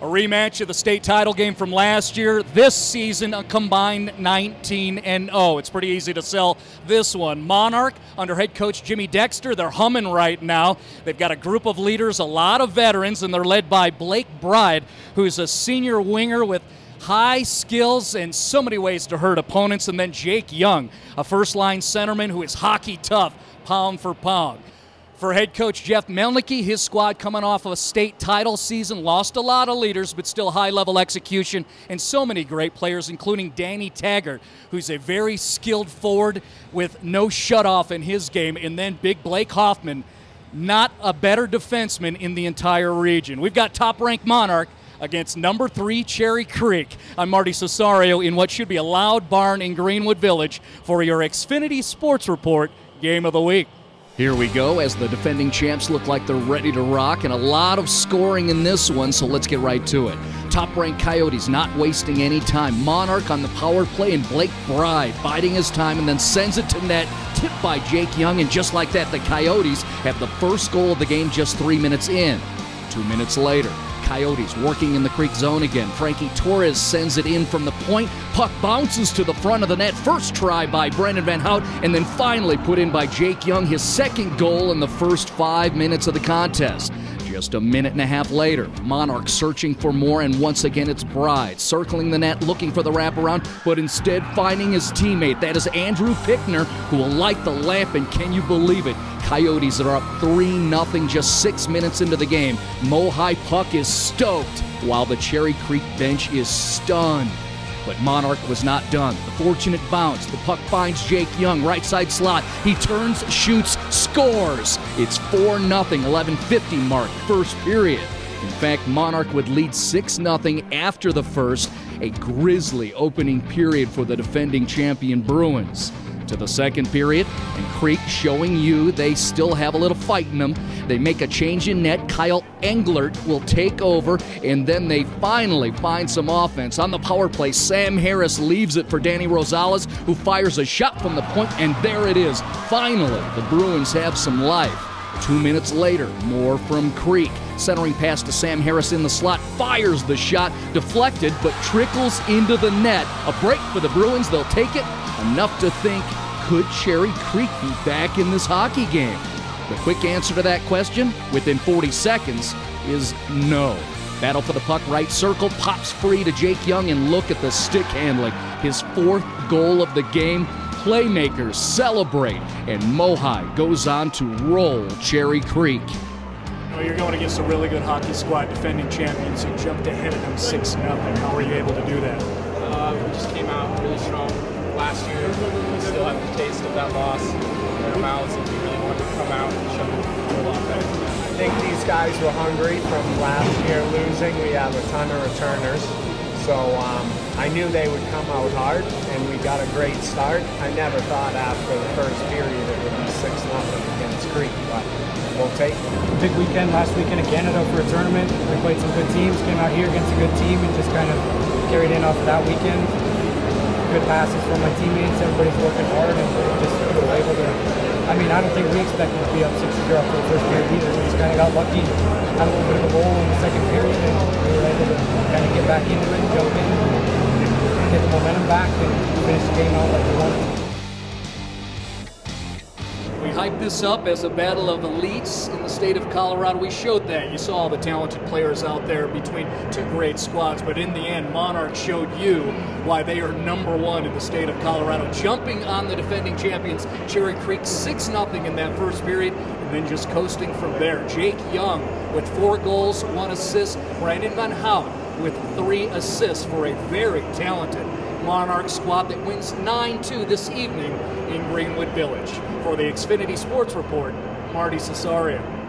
A rematch of the state title game from last year. This season, a combined 19 and 0. It's pretty easy to sell this one. Monarch, under head coach Jimmy Dexter, they're humming right now. They've got a group of leaders, a lot of veterans, and they're led by Blake Bride, who's a senior winger with high skills and so many ways to hurt opponents. And then Jake Young, a first line centerman who is hockey tough, pound for pound. For head coach Jeff Melnicki, his squad coming off of a state title season, lost a lot of leaders, but still high level execution, and so many great players, including Danny Taggart, who's a very skilled forward with no shut off in his game, and then big Blake Hoffman, not a better defenseman in the entire region. We've got top ranked Monarch against number three Cherry Creek. I'm Marty Cesario in what should be a loud barn in Greenwood Village for your Xfinity Sports Report Game of the Week. Here we go as the defending champs look like they're ready to rock, and a lot of scoring in this one, so let's get right to it. Top ranked Coyotes not wasting any time. Monarch on the power play, and Blake Bride biding his time and then sends it to net, tipped by Jake Young, and just like that, the Coyotes have the first goal of the game just three minutes in. Two minutes later, Coyotes working in the creek zone again. Frankie Torres sends it in from the point. Puck bounces to the front of the net. First try by Brandon Van Hout, and then finally put in by Jake Young, his second goal in the first five minutes of the contest. Just a minute and a half later, Monarch searching for more, and once again it's Bride circling the net looking for the wraparound, but instead finding his teammate. That is Andrew Pickner, who will light the lamp, and can you believe it? Coyotes are up 3 0 just six minutes into the game. Mohai Puck is stoked, while the Cherry Creek bench is stunned. But Monarch was not done. The fortunate bounce. The puck finds Jake Young, right side slot. He turns, shoots, scores. It's 4 0, 11:50 mark, first period. In fact, Monarch would lead 6 0 after the first, a grisly opening period for the defending champion Bruins to the second period, and Creek showing you they still have a little fight in them. They make a change in net. Kyle Englert will take over, and then they finally find some offense. On the power play, Sam Harris leaves it for Danny Rosales, who fires a shot from the point, and there it is. Finally, the Bruins have some life. Two minutes later, more from Creek. Centering pass to Sam Harris in the slot, fires the shot, deflected, but trickles into the net. A break for the Bruins, they'll take it. Enough to think, could Cherry Creek be back in this hockey game? The quick answer to that question, within 40 seconds, is no. Battle for the puck, right circle, pops free to Jake Young, and look at the stick handling. His fourth goal of the game playmakers celebrate, and Mohai goes on to roll Cherry Creek. You know, you're going against a really good hockey squad, defending champions. You jumped ahead of them 6 0. How were you able to do that? Uh, we just came out really strong last year. We still have the taste of that loss in our mouths, and we really wanted to come out and show a lot better. I think these guys were hungry from last year losing. We have a ton of returners. So um, I knew they would come out hard, and we got a great start. I never thought after the first period it would be 6 nothing against Creek, but we'll take it. Big weekend last weekend in Canada for a tournament. We played some good teams, came out here against a good team, and just kind of carried in off of that weekend. Good passes from my teammates. Everybody's working hard, and just able to. I mean, I don't think we expected to be up 6 0 for the first period either. We just kind of got lucky, had a little bit of a goal in the second period, and we were able to kind of get back into it, jump in, get the momentum back, and finish the game out like we wanted. We hyped this up as a battle of elites in the state of Colorado. We showed that. You saw all the talented players out there between two great squads, but in the end, Monarch showed you why they are number one in the state of Colorado, jumping on the defending champions, Cherry Creek 6 0 in that first period, and then just coasting from there. Jake Young with four goals, one assist. Brandon Van Hout with three assists for a very talented Monarch squad that wins 9 2 this evening in Greenwood Village. For the Xfinity Sports Report, Marty Cesario.